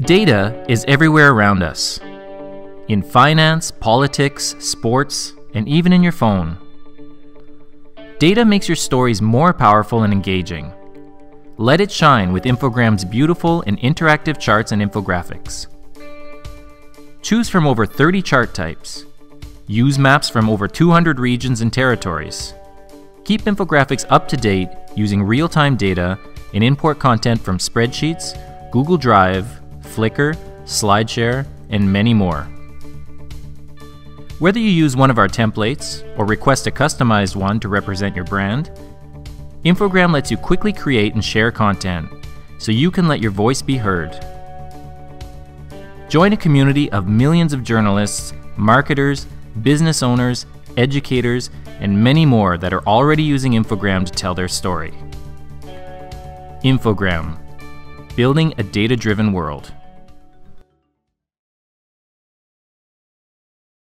Data is everywhere around us in finance, politics, sports, and even in your phone. Data makes your stories more powerful and engaging. Let it shine with Infogram's beautiful and interactive charts and infographics. Choose from over 30 chart types. Use maps from over 200 regions and territories. Keep infographics up to date using real time data and import content from spreadsheets, Google Drive, Flickr, SlideShare, and many more. Whether you use one of our templates or request a customized one to represent your brand, Infogram lets you quickly create and share content so you can let your voice be heard. Join a community of millions of journalists, marketers, business owners, educators, and many more that are already using Infogram to tell their story. Infogram, building a data driven world.